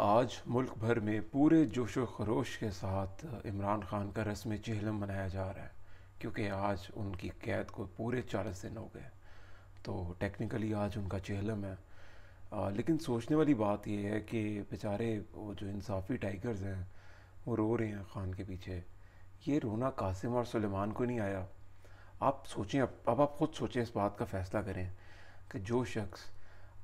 आज मुल्क भर में पूरे जोश व खरोश के साथ इमरान खान का रस्म चहलम मनाया जा रहा है क्योंकि आज उनकी कैद को पूरे चालीस दिन हो गए। तो टेक्निकली आज उनका चहलम है। आ, लेकिन सोचने वाली बात यह है कि बेचारे वो जो इंसाफ़ी टाइगर्स हैं वो रो रहे हैं खान के पीछे। ये रोना कासिम और सुलेमान को नहीं आया। आप सोचें अब अब आप ख़ुद सोचें इस बात का फ़ैसला करें कि जो शख्स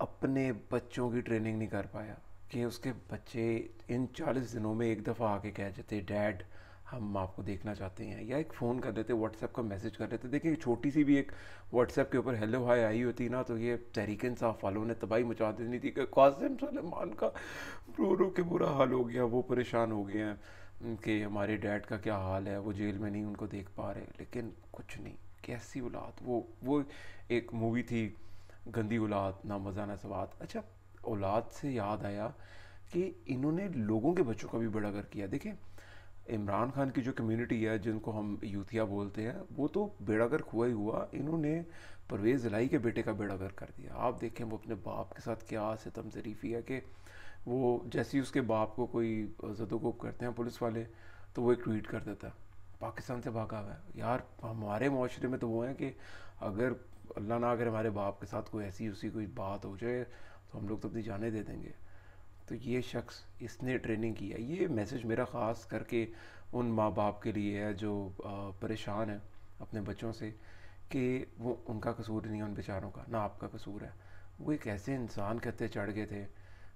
अपने बच्चों की ट्रेनिंग नहीं कर पाया। कि उसके बच्चे इन चालीस दिनों में एक दफ़ा आके कह जाते डैड, हम आपको देखना चाहते हैं। या एक फ़ोन कर देते व्हाट्सएप का मैसेज कर देते। देखिए, छोटी सी भी एक व्हाट्सएप के ऊपर, हेलो, हाय, आई होती ना? तो ये तहरीक इंसाफ वालों ने तबाही मचा देनी थी कि कासिम सलमान का रो रो के बुरा हाल हो गया, वो परेशान हो गए हैं कि हमारे डैड का क्या हाल है, वो जेल में नहीं, उनको देख पा रहे। लेकिन कुछ नहीं, कैसी औलाद? वो वो एक मूवी थी, गंदी औलाद ना मज़ा ना सवाद। अच्छा औलाद से याद आया कि इन्होंने लोगों के बच्चों का भी बड़ा कर किया। देखें इमरान खान की जो कम्युनिटी है, जिनको हम यूथिया बोलते हैं, वो तो बेड़ागर हुआ ही हुआ। इन्होंने परवेज़ लाई के बेटे का बेड़ागर कर दिया। आप देखें, वो अपने बाप के साथ क्या सितम जरीफ़ी है कि वो जैसे ही उसके बाप को कोई जदोकोप करते हैं पुलिस वाले तो वो एक ट्वीट कर देता है। पाकिस्तान से भागा हुआ है। यार, हमारे माशरे में तो वो है कि अगर अल्लाह ना अगर हमारे बाप के साथ कोई ऐसी उसी कोई बात हो जाए तो हम लोग तो अपनी जाने दे देंगे। तो ये शख्स इसने ट्रेनिंग की है। ये मैसेज मेरा ख़ास करके उन माँ बाप के लिए है जो परेशान है अपने बच्चों से कि वो उनका कसूर नहीं है, उन बेचारों का, ना आपका कसूर है। वो एक ऐसे इंसान कहते चढ़ गए थे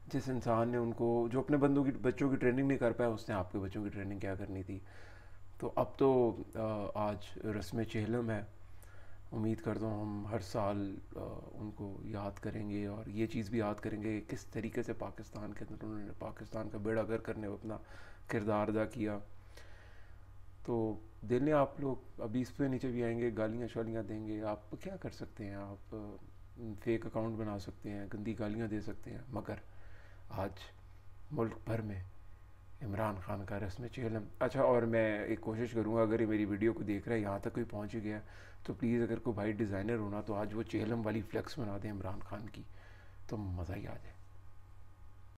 जिस इंसान ने उनको, जो अपने बंदों की, बच्चों की ट्रेनिंग नहीं कर पाया, उसने आपके बच्चों की ट्रेनिंग क्या करनी थी? तो अब तो आज रस्म चहलम है। उम्मीद करता हूँ हम हर साल उनको याद करेंगे और ये चीज़ भी याद करेंगे किस तरीके से पाकिस्तान के अंदर उन्होंने पाकिस्तान का बेड़ा गर करने में अपना किरदार अदा किया। तो दिल ने आप लोग अभी इस पर नीचे भी आएँगे, गालियाँ शालियाँ देंगे। आप क्या कर सकते हैं? आप फेक अकाउंट बना सकते हैं, गंदी गालियाँ दे सकते हैं, मगर आज मुल्क भर में इमरान खान का रस्म चेलम अच्छा और मैं एक कोशिश करूँगा, अगर ये मेरी वीडियो को देख रहा है, यहाँ तक कोई पहुँच ही गया तो प्लीज़ अगर कोई भाई डिज़ाइनर होना तो आज वो चेहलम वाली फ्लैक्स बना दें इमरान खान की तो मज़ा ही आ जाए।